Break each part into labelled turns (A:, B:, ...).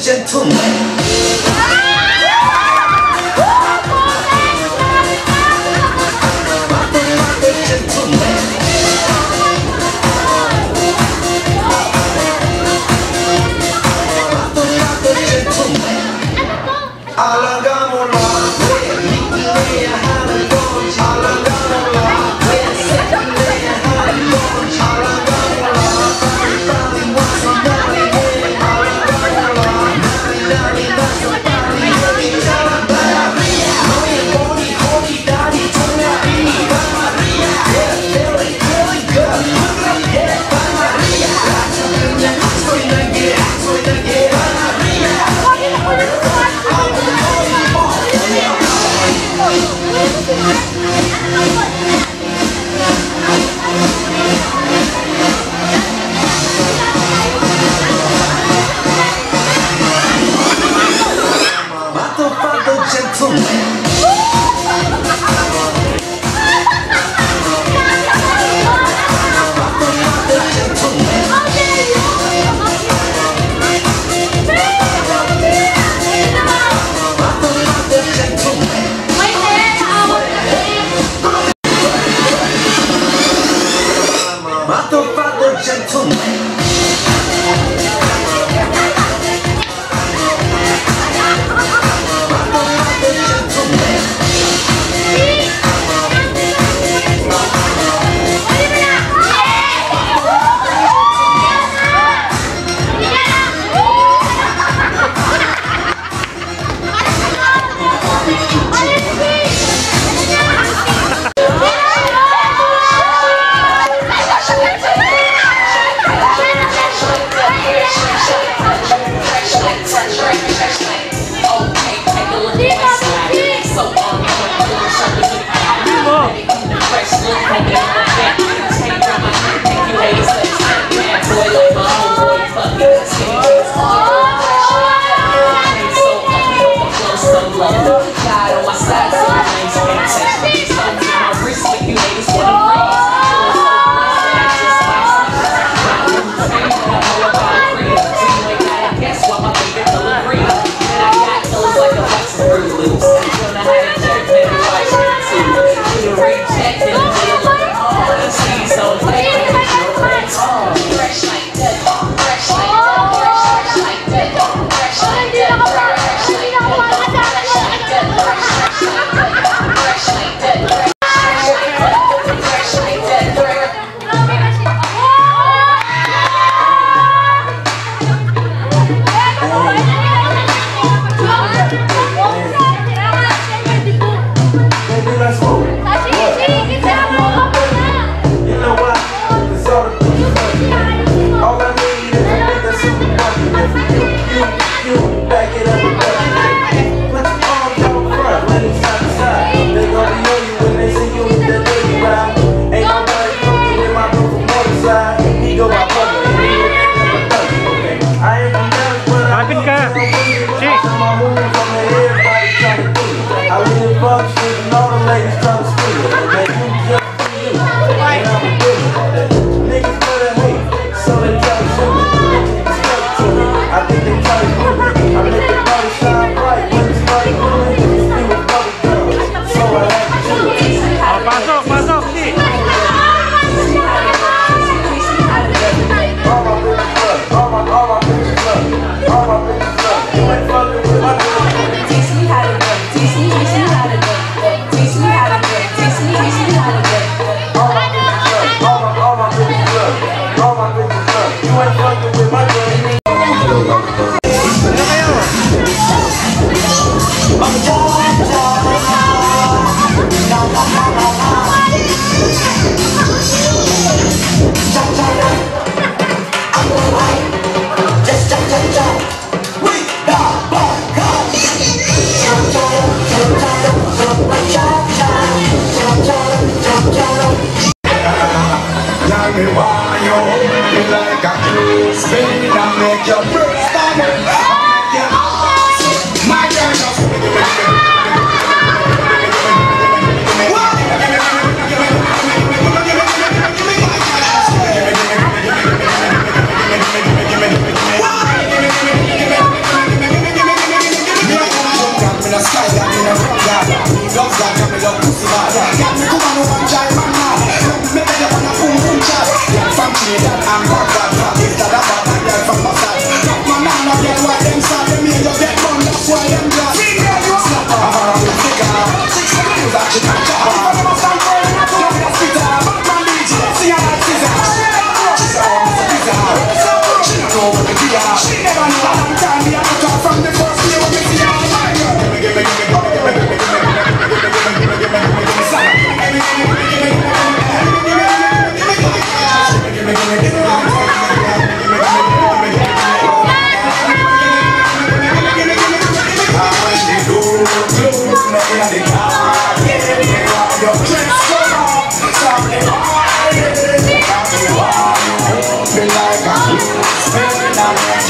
A: Gentleman. Motherfucker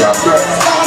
B: Drop that.